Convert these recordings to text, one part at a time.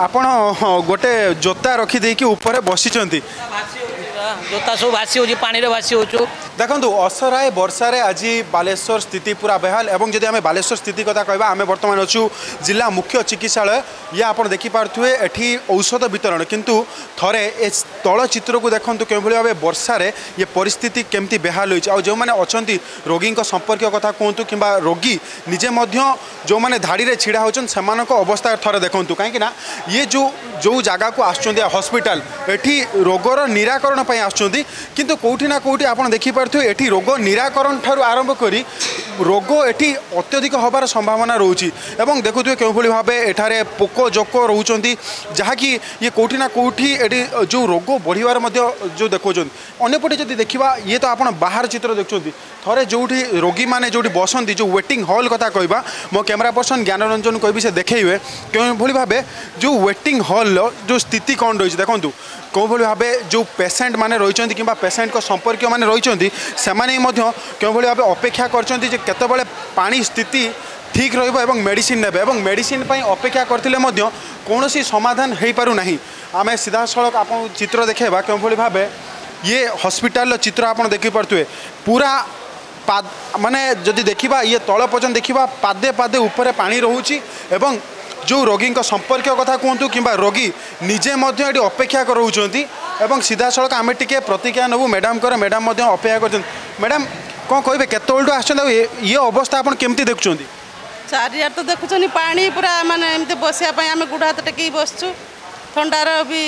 ଆପଣ ଗୋଟେ ଜୋତା ରଖିଦେଇକି ଉପରେ ବସିଛନ୍ତି জোতা সব ভাসি হচ্ছে পাঁচ ভাসি হচ্ছু দেখুন অসরায় বর্ষার আজ বালেশ্বর স্থিতি পুরা বেহাল এবং যদি আমি বালেশ্বর স্থিতি কথা কহবা আমি বর্তমান অছু জেলা মুখ্য চিকিৎসালয় ইয়া আপনার দেখিপারে এটি ঔষধ বিতরণ কিন্তু থরে এ তলচিত্রক দেখুন কেউভাবে ভাবে বর্ষার ইয়ে পরিস্থিতি কেমতি বেহাল হয়েছে আউমানে অনেক রোগীঙ্ সম্পর্কীয় কথা কুহতু কিংবা রোগী নিজে মধ্য যে ধাড়ি ছিড়া হচ্ছেন সে অবস্থা থরে দেখুন কিন্তু কাইকি না ইয়ে যে যে জায়গা আসছেন হসপিটাল এটি রোগর নিরাকরণ পাই আসুଛନ୍ତି କିନ୍ତୁ କେଉଁଠି ନା କେଉଁଠି ଆପଣ ଦେଖିପାରୁଥିବେ ଏଠି ରୋଗ ନିରାକରଣ ଠାରୁ ଆରମ୍ଭ କରି ରୋଗ ଏଠି ଅତ୍ୟଧିକ ହେବାର ସମ୍ଭାବନା ରହୁଛି ଏବଂ ଦେଖୁଥିବେ କେଉଁଭଳି ଭାବେ ଏଠାରେ ପୋକ ଜୋକ ରହୁଛନ୍ତି ଯାହାକି ଇଏ କେଉଁଠି ନା କେଉଁଠି ଏଠି ଯେଉଁ ରୋଗ ବଢ଼ିବାର ମଧ୍ୟ ଯେଉଁ ଦେଖାଉଛନ୍ତି ଅନ୍ୟପଟେ ଯଦି ଦେଖିବା ଇଏ ତ ଆପଣ ବାହାର ଚିତ୍ର ଦେଖୁଛନ୍ତି ଥରେ ଯେଉଁଠି ରୋଗୀମାନେ ଯେଉଁଠି ବସନ୍ତି ଯେଉଁ ୱେଟିଂ ହଲ୍ କଥା କହିବା ମୋ କ୍ୟାମେରା ପର୍ସନ ଜ୍ଞାନରଞ୍ଜନ କହିବି ସେ ଦେଖେଇବେ କେଉଁଭଳି ଭାବେ ଯେଉଁ ୱେଟିଂ ହଲ୍ର ଯେଉଁ ସ୍ଥିତି କ'ଣ ରହିଛି ଦେଖନ୍ତୁ କେଉଁଭଳି ଭାବେ ଯେଉଁ ପେସେଣ୍ଟ ମାନେ মানে রয়েছেন কিংবা পেসেন্ট সম্পর্কীয় মানে রয়েছেন সেই মধ্যে কেউভাবে ভাবে অপেক্ষা করছেন যে কতবে পা স্থিতি ঠিক রহব এবং মেডিসিন নেবে এবং মেডিসিন অপেক্ষা করলে কৌশি সমাধান হয়ে পু না আমি সিধাসলখ আপনার চিত্র দেখাইবা কেউভাবে ভাবে ইয়ে হসপিটাল চিত্র আপনার দেখিপারে পুরা মানে যদি দেখা ইয়ে তল পর্যন্ত দেখা পাদে পাদে উপরে পা রুচি এবং যে ରୋଗୀଙ୍କ সম্পর্কীয় কথা কুহতু কিংবা রোগী নিজে ମଧ୍ୟ ଏଠି ଅପେକ୍ଷା କରାଉଛନ୍ତି এবং ସିଧାସଳଖ ଆମେ ଟିକେ ପ୍ରତିକ୍ରିୟା ନେବୁ ମ୍ୟାଡ଼ାମଙ୍କର ମ୍ୟାଡ଼ାମ ମଧ୍ୟ ଅପେକ୍ଷା କରିଛନ୍ତି ମ୍ୟାଡ଼ାମ କ'ଣ କହିବେ କେତେବେଳଠୁ ଆସୁଛନ୍ତି ଆଉ ଇଏ ଅବସ୍ଥା ଆପଣ କେମିତି ଦେଖୁଛନ୍ତି ଚାରିଆଡ଼େ ତ ଦେଖୁଛନ୍ତି ପାଣି ପୁରା ମାନେ ଏମିତି ବସିବା ପାଇଁ ଆମେ ଗୋଡ଼ ହାତ ଟେକିକି ବସିଛୁ ଥଣ୍ଡାର ବି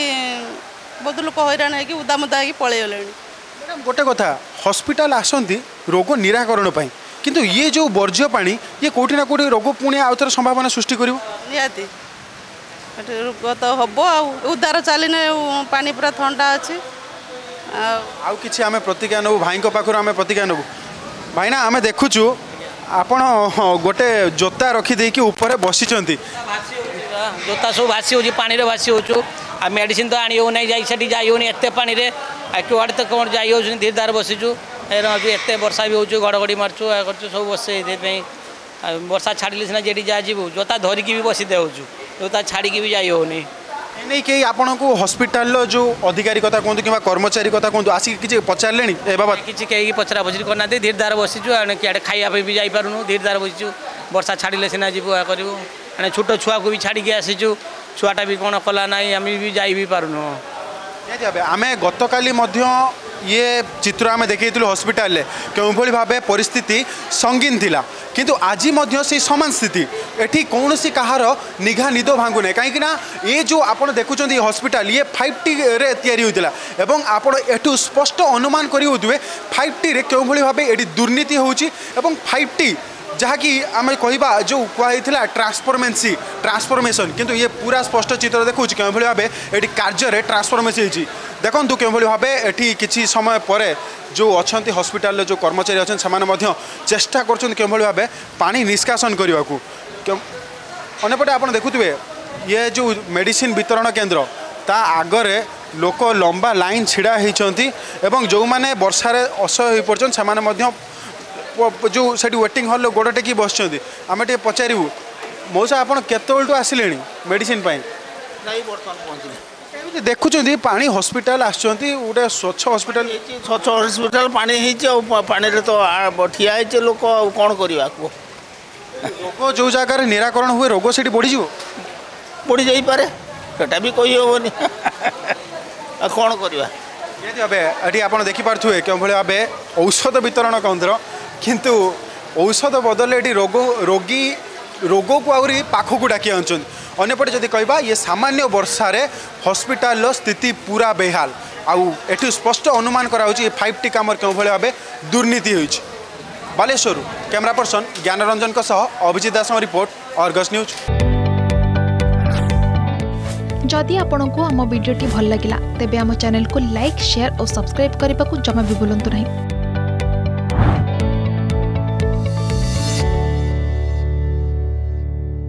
ବହୁତ ଲୋକ ହଇରାଣ ହେଇକି ଉଦାମୁଦା ହେଇକି ପଳେଇଗଲେଣି ମ୍ୟାଡ଼ାମ ଗୋଟେ କଥା ହସ୍ପିଟାଲ ଆସନ୍ତି ରୋଗ ନିରାକରଣ ପାଇଁ କିନ୍ତୁ ଇଏ ଯେଉଁ ବର୍ଜ୍ୟ ପାଣି ଇଏ କେଉଁଠି ନା କେଉଁଠି ରୋଗ ପୁଣି ଆଉ ଥରେ ସମ୍ଭାବନା ସୃଷ୍ଟି କରିବ ନିହାତି ରୋଗ ତ ହେବ ଆଉ ଉଦାର ଚାଲିଲେ ପାଣି ପୁରା ଥଣ୍ଡା ଅଛି ଆଉ ଆଉ କିଛି ଆମେ ପ୍ରତିଜ୍ଞା ନେବୁ ଭାଇଙ୍କ ପାଖରୁ ଆମେ ପ୍ରତିଜ୍ଞା ନେବୁ ଭାଇନା ଆମେ ଦେଖୁଛୁ ଆପଣ ଗୋଟେ ଜୋତା ରଖିଦେଇକି ଉପରେ ବସିଛନ୍ତି ଜୋତା ସବୁ ଭାସି ହେଉଛି ପାଣିରେ ଭାସି ହେଉଛୁ ଆଉ ମେଡ଼ିସିନ୍ ତ ଆଣି ହେଉନାହିଁ ଯାଇ ସେଠି ଯାଇ ହେଉନି ଏତେ ପାଣିରେ ଆଉ କୁଆଡ଼େ ତ କ'ଣ ଯାଇ ହେଉଛନ୍ତି ଧୀରେ ଧାର ବସିଛୁ ହେଉଛୁ ଏତେ ବର୍ଷା ବି ହେଉଛୁ ଘଡ଼ଘଡ଼ି ମାରୁଛୁ କରୁଛୁ ସବୁ ବସେ ସେଥିପାଇଁ ବର୍ଷା ଛାଡ଼ିଲେ ସିନା ଯେଠି ଯାହା ଯିବୁ ଜୋତା ଧରିକି ବି ବସି ଦେଉଛୁ ଯୋଉଟା ଛାଡ଼ିକି ବି ଯାଇ ହେଉନି ଏନେଇ କେହି ଆପଣଙ୍କୁ ହସ୍ପିଟାଲର ଯେଉଁ ଅଧିକାରୀ କଥା କୁହନ୍ତୁ କିମ୍ବା କର୍ମଚାରୀ କଥା କୁହନ୍ତୁ ଆସିକି କିଛି ପଚାରିଲେଣି ଏ ବାବା କିଛି କେହି ପଚରା ପଚରି କରିନାହାନ୍ତି ଧୀର ଧାର ବସିଛୁ ଆଣେ କିଆଡ଼େ ଖାଇବା ପାଇଁ ବି ଯାଇପାରୁନୁ ଧୀର ଧାର ବସିଛୁ ବର୍ଷା ଛାଡ଼ିଲେ ସିନା ଯିବୁ ଏହା କରିବୁ ଆଣେ ଛୋଟ ଛୁଆକୁ ବି ଛାଡ଼ିକି ଆସିଛୁ ଛୁଆଟା ବି କ'ଣ କଲା ନାହିଁ ଆମେ ବି ଯାଇ ବି ପାରୁନୁ ଆମେ ଗତକାଲି ମଧ୍ୟ ଇଏ ଚିତ୍ର ଆମେ ଦେଖେଇଥିଲୁ ହସ୍ପିଟାଲରେ କେଉଁଭଳି ଭାବେ ପରିସ୍ଥିତି ସଙ୍ଗୀନ ଥିଲା କିନ୍ତୁ ଆଜି ମଧ୍ୟ ସେଇ ସମାନ ସ୍ଥିତି ଏଠି କୌଣସି କାହାର ନିଘା ନିଦ ଭାଙ୍ଗୁନାହିଁ କାହିଁକିନା ଏ ଯେଉଁ ଆପଣ ଦେଖୁଛନ୍ତି ହସ୍ପିଟାଲ ଇଏ ଫାଇଭ୍ ଟିରେ ତିଆରି ହୋଇଥିଲା ଏବଂ ଆପଣ ଏଠୁ ସ୍ପଷ୍ଟ ଅନୁମାନ କରି ହେଉଥିବେ ଫାଇଭ୍ ଟିରେ କେଉଁଭଳି ଭାବେ ଏଠି ଦୁର୍ନୀତି ହେଉଛି ଏବଂ ଫାଇଭ୍ ଟି ଯାହାକି ଆମେ କହିବା ଯେଉଁ କୁହାଯାଇଥିଲା ଟ୍ରାନ୍ସଫର୍ମେନ୍ସି ଟ୍ରାନ୍ସଫର୍ମେସନ୍ କିନ୍ତୁ ଇଏ ପୁରା ସ୍ପଷ୍ଟ ଚିତ୍ର ଦେଖାଉଛି କେଉଁଭଳି ଭାବେ ଏଠି କାର୍ଯ୍ୟରେ ଟ୍ରାନ୍ସଫର୍ମେନ୍ସି ହେଇଛି ଦେଖନ୍ତୁ କେଉଁଭଳି ଭାବେ ଏଠି କିଛି ସମୟ ପରେ ଯେଉଁ ଅଛନ୍ତି ହସ୍ପିଟାଲରେ ଯେଉଁ କର୍ମଚାରୀ ଅଛନ୍ତି ସେମାନେ ମଧ୍ୟ ଚେଷ୍ଟା କରୁଛନ୍ତି କେଉଁଭଳି ଭାବେ ପାଣି ନିଷ୍କାସନ କରିବାକୁ ଅନ୍ୟପଟେ ଆପଣ ଦେଖୁଥିବେ ଇଏ ଯେଉଁ ମେଡ଼ିସିନ ବିତରଣ କେନ୍ଦ୍ର ତା ଆଗରେ ଲୋକ ଲମ୍ବା ଲାଇନ୍ ଛିଡ଼ା ହୋଇଛନ୍ତି ଏବଂ ଯେଉଁମାନେ ବର୍ଷାରେ ଅସହ୍ୟ ହୋଇପଡ଼ୁଛନ୍ତି ସେମାନେ ମଧ୍ୟ ଯେଉଁ ସେଠି ୱେଟିଂ ହଲ୍ରେ ଗୋଡ଼ ଟେକି ବସିଛନ୍ତି ଆମେ ଟିକେ ପଚାରିବୁ ମଉସା ଆପଣ କେତେବେଳଠୁ ଆସିଲେଣି ମେଡ଼ିସିନ ପାଇଁ ନାଇଁ ବର୍ତ୍ତମାନ ପହଞ୍ଚିଲି କେମିତି ଦେଖୁଛନ୍ତି ପାଣି ହସ୍ପିଟାଲ ଆସୁଛନ୍ତି ଗୋଟେ ସ୍ୱଚ୍ଛ ହସ୍ପିଟାଲ ହେଇଛି ସ୍ୱଚ୍ଛ ହସ୍ପିଟାଲ ପାଣି ହେଇଛି ଆଉ ପାଣିରେ ତ ଠିଆ ହେଇଛି ଲୋକ ଆଉ କ'ଣ କରିବା କୁହ ରୋଗ ଯେଉଁ ଜାଗାରେ ନିରାକରଣ ହୁଏ ରୋଗ ସେଠି ବଢ଼ିଯିବ ବଢ଼ିଯାଇପାରେ ସେଟା ବି କହିହେବନି ଆଉ କ'ଣ କରିବା ନିହାତି ଭାବେ ଏଠି ଆପଣ ଦେଖିପାରୁଥିବେ କେଉଁଭଳି ଭାବେ ଔଷଧ ବିତରଣ କେନ୍ଦ୍ର କିନ୍ତୁ ଔଷଧ ବଦଳରେ ଏଠି ରୋଗ ରୋଗୀ ରୋଗକୁ ଆହୁରି ପାଖକୁ ଡାକି ଆଣୁଛନ୍ତି ଅନ୍ୟପଟେ ଯଦି କହିବା ଇଏ ସାମାନ୍ୟ ବର୍ଷାରେ ହସ୍ପିଟାଲର ସ୍ଥିତି ପୁରା ବେହାଲ ଆଉ ଏଠି ସ୍ପଷ୍ଟ ଅନୁମାନ କରାହେଉଛି ଏ ଫାଇଭ୍ ଟି କାମରେ କେଉଁଭଳି ଭାବେ ଦୁର୍ନୀତି ହୋଇଛି ବାଲେଶ୍ୱରରୁ କ୍ୟାମେରା ପର୍ସନ ଜ୍ଞାନରଞ୍ଜନଙ୍କ ସହ ଅଭିଜିତ ଦାସଙ୍କ ରିପୋର୍ଟ ଅର୍ଗସ୍ ନ୍ୟୁଜ୍ जदि आपण को आम भिडी भल लगा तेब आम चेल्क लाइक सेयार और सब्सक्राइब करने को जमा भी बुलां नहीं